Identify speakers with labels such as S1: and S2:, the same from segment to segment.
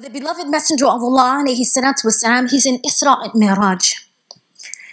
S1: The beloved messenger of Allah, wasalam, he's in Isra and Miraj.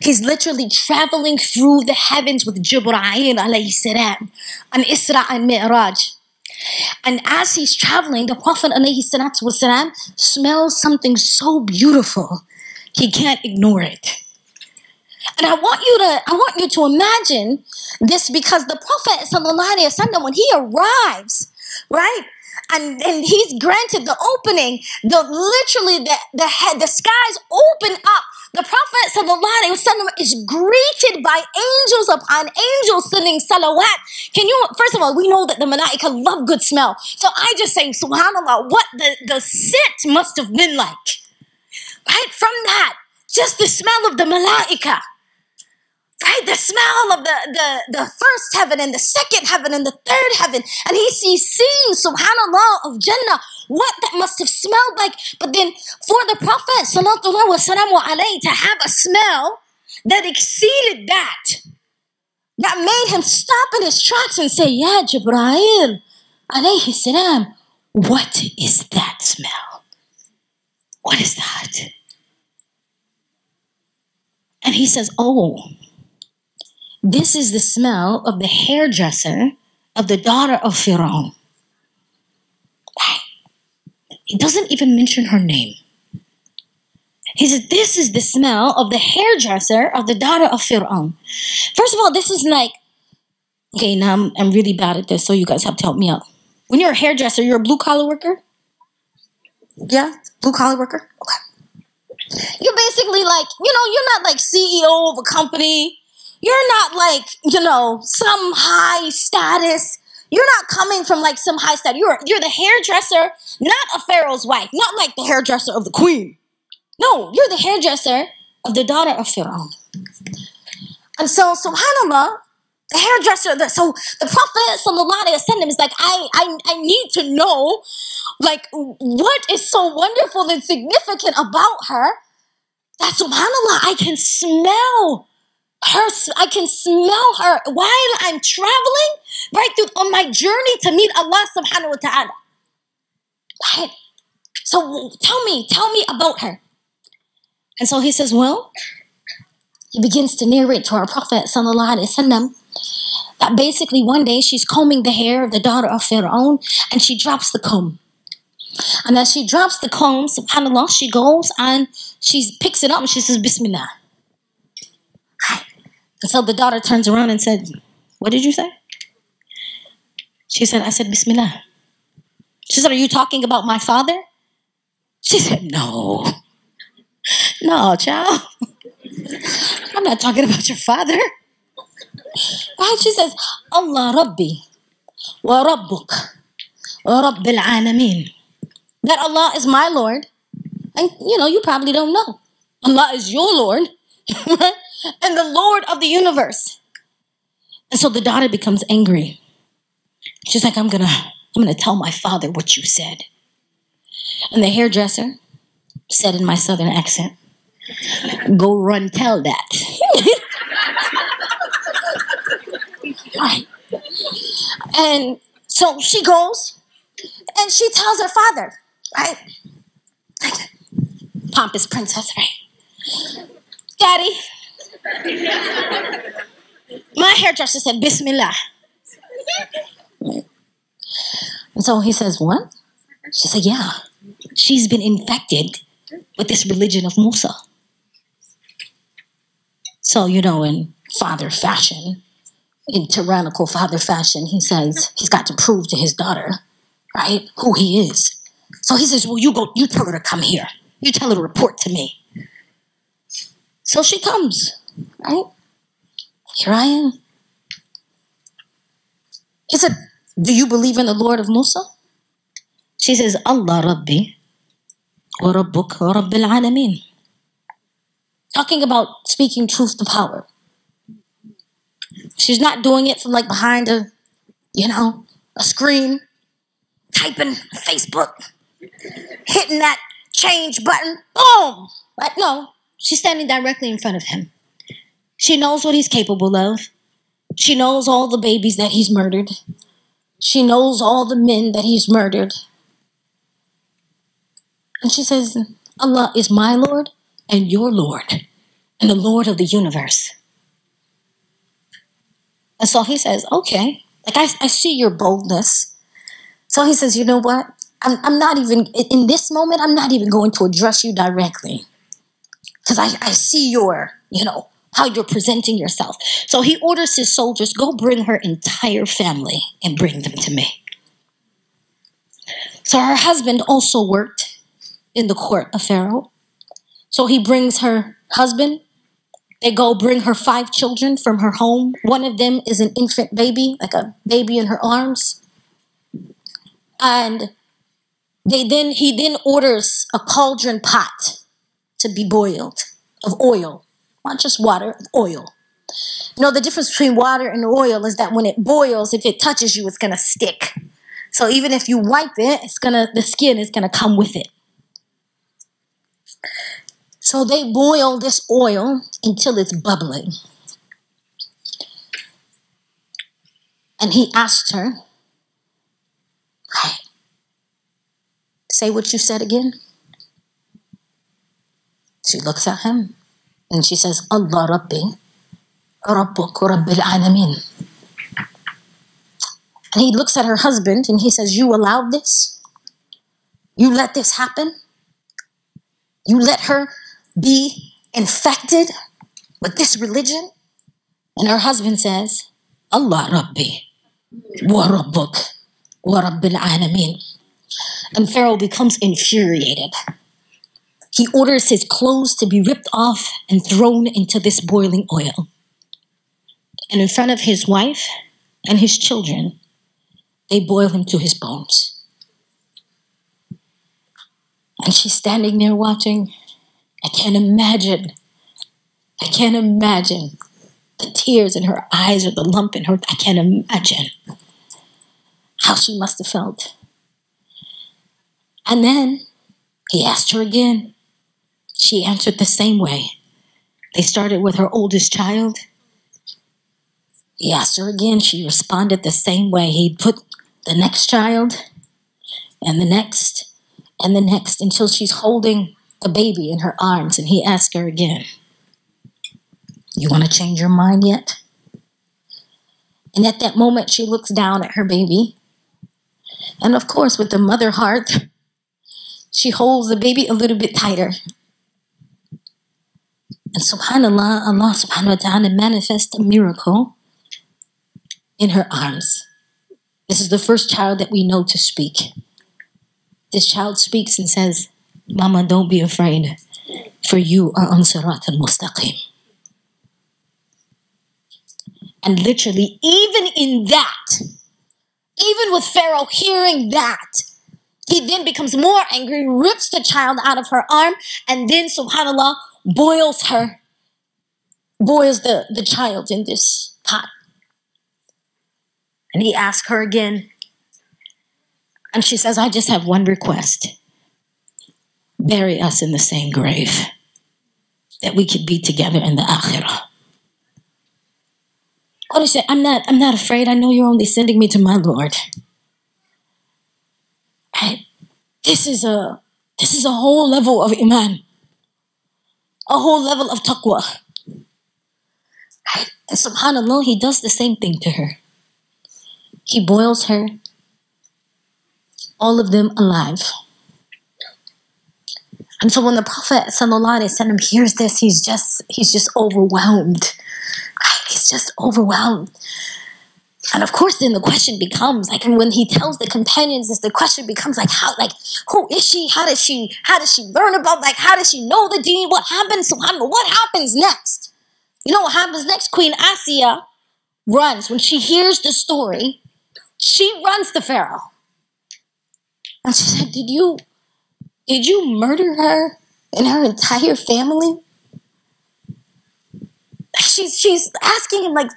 S1: He's literally traveling through the heavens with salam on Isra and Mi'raj. And as he's traveling, the Prophet wasalam smells something so beautiful. He can't ignore it. And I want you to I want you to imagine this because the Prophet wasallam when he arrives, right? And, he's granted the opening, the literally the, the head, the skies open up. The Prophet is greeted by angels upon angels sending salawat. Can you first of all, we know that the malaika love good smell. So I just say, subhanAllah, what the, the scent must have been like. Right? From that, just the smell of the malaika smell of the, the, the first heaven and the second heaven and the third heaven. And he sees scenes, subhanAllah, of Jannah, what that must have smelled like. But then for the Prophet, alayhi, to have a smell that exceeded that, that made him stop in his tracks and say, Ya Jibreel, alayhi salam, what is that smell? What is that? And he says, Oh, this is the smell of the hairdresser of the daughter of Pharaoh. He doesn't even mention her name. He says, This is the smell of the hairdresser of the daughter of Pharaoh. First of all, this is like, okay, now I'm, I'm really bad at this, so you guys have to help me out. When you're a hairdresser, you're a blue collar worker? Yeah? Blue collar worker? Okay. You're basically like, you know, you're not like CEO of a company you're not like, you know, some high status. You're not coming from like some high status. You're you're the hairdresser, not a pharaoh's wife, not like the hairdresser of the queen. No, you're the hairdresser of the daughter of Pharaoh. And so, subhanAllah, the hairdresser, the, so the Prophet wasallam is like, I, I, I need to know, like, what is so wonderful and significant about her that subhanAllah, I can smell her i can smell her while i'm traveling right through on my journey to meet allah subhanahu wa ta'ala. Right so tell me tell me about her. And so he says well he begins to narrate to our prophet sallallahu alaihi wasallam that basically one day she's combing the hair of the daughter of pharaoh and she drops the comb. And as she drops the comb subhanallah she goes and she picks it up and she says bismillah so the daughter turns around and said, What did you say? She said, I said, Bismillah. She said, Are you talking about my father? She said, No. No, child. I'm not talking about your father. Right? She says, Allah Rabbi wa Rabbuk wa Rabbil Alameen. That Allah is my Lord. And you know, you probably don't know. Allah is your Lord. and the Lord of the universe. And so the daughter becomes angry. She's like, I'm gonna, I'm gonna tell my father what you said. And the hairdresser said in my southern accent, Go run tell that. right. And so she goes and she tells her father, right? Pompous princess, right? Daddy, my hairdresser said, Bismillah. And so he says, What? She said, Yeah. She's been infected with this religion of Musa. So, you know, in father fashion, in tyrannical father fashion, he says he's got to prove to his daughter, right, who he is. So he says, Well, you go, you tell her to come here. You tell her to report to me. So she comes. Right? Here I am. He said, Do you believe in the Lord of Musa? She says, Allah Rabbi wa Rabbuk wa Rabbil Alameen. Talking about speaking truth to power. She's not doing it from like behind a, you know, a screen, typing Facebook, hitting that change button, boom. But no, she's standing directly in front of him. She knows what he's capable of. She knows all the babies that he's murdered. She knows all the men that he's murdered. And she says, Allah is my Lord and your Lord and the Lord of the universe. And so he says, okay, like I, I see your boldness. So he says, you know what? I'm, I'm not even, in this moment, I'm not even going to address you directly. Because I, I see your, you know, how you're presenting yourself. So he orders his soldiers, go bring her entire family and bring them to me. So her husband also worked in the court of Pharaoh. So he brings her husband. They go bring her five children from her home. One of them is an infant baby, like a baby in her arms. And they then he then orders a cauldron pot to be boiled of oil, not just water, oil. You know, the difference between water and oil is that when it boils, if it touches you, it's going to stick. So even if you wipe it, it's going to, the skin is going to come with it. So they boil this oil until it's bubbling. And he asked her, Say what you said again. She looks at him and she says, Allah Rabbi, Rabbuk Rabbil Alameen. And he looks at her husband and he says, You allowed this? You let this happen? You let her be infected with this religion? And her husband says, Allah Rabbi, wa Rabbuk, wa Rabbil Alameen. And Pharaoh becomes infuriated. He orders his clothes to be ripped off and thrown into this boiling oil. And in front of his wife and his children, they boil him to his bones. And she's standing there watching. I can't imagine. I can't imagine the tears in her eyes or the lump in her. I can't imagine how she must have felt. And then he asked her again. She answered the same way. They started with her oldest child. He asked her again. She responded the same way. He put the next child and the next and the next until she's holding a baby in her arms. And he asked her again, You want to change your mind yet? And at that moment, she looks down at her baby. And of course, with the mother heart, she holds the baby a little bit tighter and subhanAllah, Allah subhanahu wa ta'ala manifests a miracle in her arms. This is the first child that we know to speak. This child speaks and says, Mama, don't be afraid, for you are on Sirat al Mustaqim. And literally, even in that, even with Pharaoh hearing that, he then becomes more angry, rips the child out of her arm, and then, subhanAllah, boils her, boils the, the child in this pot. And he asks her again, and she says, I just have one request bury us in the same grave, that we could be together in the akhirah. What is it? I'm not, I'm not afraid. I know you're only sending me to my Lord. This is a this is a whole level of iman a whole level of taqwa. And subhanAllah, he does the same thing to her. He boils her, all of them alive. And so when the Prophet ﷺ hears this, he's just he's just overwhelmed. He's just overwhelmed. And of course, then the question becomes like, and when he tells the companions this, the question becomes like, how, like, who is she? How does she, how does she learn about, like, how does she know the deen? What happens? Subhanallah, what happens next? You know what happens next? Queen Asiya runs. When she hears the story, she runs to Pharaoh. And she said, Did you, did you murder her and her entire family? She's, she's asking him, like,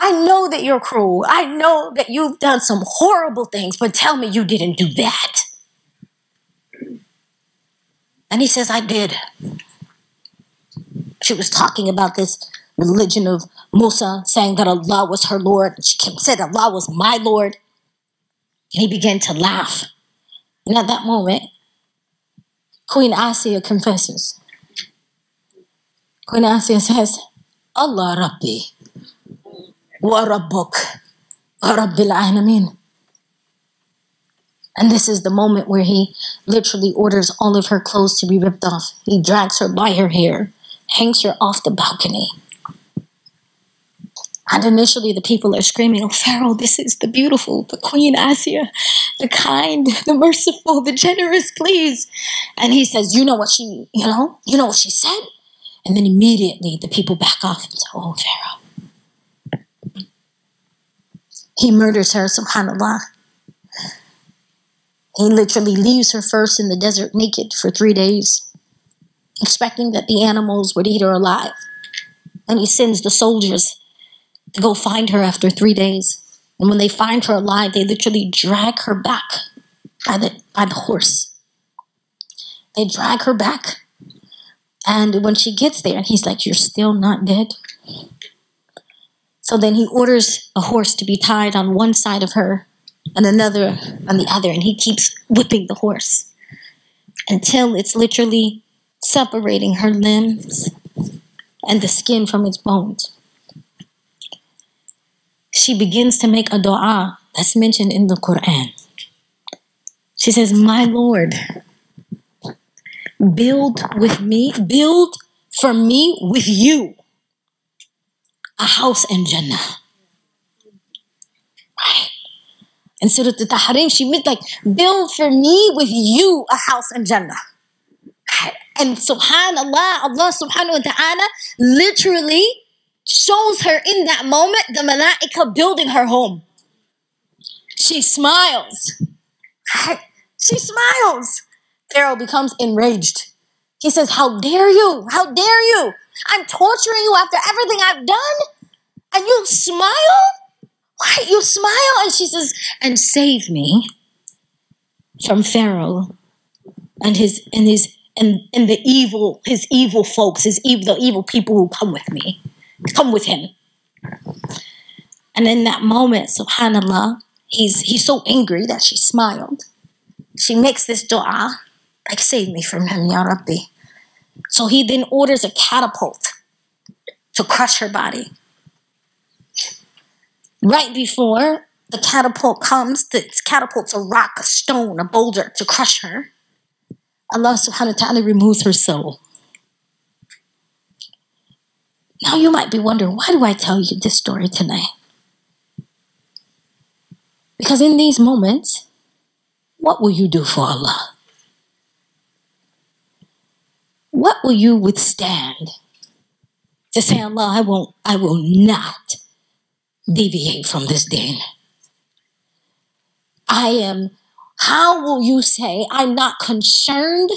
S1: I know that you're cruel. I know that you've done some horrible things, but tell me you didn't do that. And he says, I did. She was talking about this religion of Musa, saying that Allah was her Lord. She said Allah was my Lord. And he began to laugh. And at that moment, Queen Asiya confesses. Queen Asiya says, Allah Rabbi wa Rabbil Alameen. And this is the moment where he literally orders all of her clothes to be ripped off. He drags her by her hair, hangs her off the balcony. And initially, the people are screaming, Oh, Pharaoh, this is the beautiful, the Queen Asiya, the kind, the merciful, the generous, please. And he says, You know what she, you know, you know what she said? And then immediately the people back off and say, Oh, Pharaoh. He murders her, subhanAllah. He literally leaves her first in the desert naked for three days, expecting that the animals would eat her alive. And he sends the soldiers to go find her after three days. And when they find her alive, they literally drag her back by the, by the horse. They drag her back. And when she gets there, he's like, You're still not dead? So then he orders a horse to be tied on one side of her and another on the other, and he keeps whipping the horse until it's literally separating her limbs and the skin from its bones. She begins to make a dua that's mentioned in the Quran. She says, My Lord, build with me, build for me with you a house in Jannah. And Surah Al-Tahrim, she meant like, build for me with you a house in Jannah. And subhanAllah, Allah subhanahu wa ta'ala literally shows her in that moment the malaika building her home. She smiles. She smiles. Pharaoh becomes enraged. He says, How dare you? How dare you? I'm torturing you after everything I've done, and you smile? Why? You smile? And she says, And save me from Pharaoh and his and his and, and the evil, his evil folks, his evil the evil people who come with me. Come with him. And in that moment, subhanAllah, he's he's so angry that she smiled. She makes this dua, like save me from him, Ya Rabbi. So he then orders a catapult to crush her body. Right before the catapult comes, the catapult's a rock, a stone, a boulder to crush her. Allah subhanahu wa ta'ala removes her soul. Now you might be wondering, why do I tell you this story tonight? Because in these moments, what will you do for Allah? What will you withstand to say, Allah, I won't, I will not deviate from this deen? I am, how will you say, I'm not concerned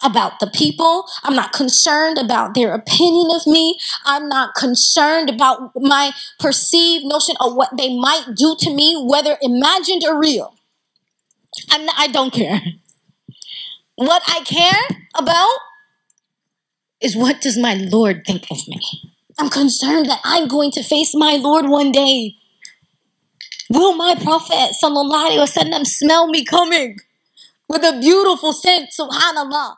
S1: about the people. I'm not concerned about their opinion of me. I'm not concerned about my perceived notion of what they might do to me, whether imagined or real. I'm not, I don't care. What I care about is what does my Lord think of me? I'm concerned that I'm going to face my Lord one day. Will my Prophet sallallahu wasallam smell me coming with a beautiful scent? Subhanallah.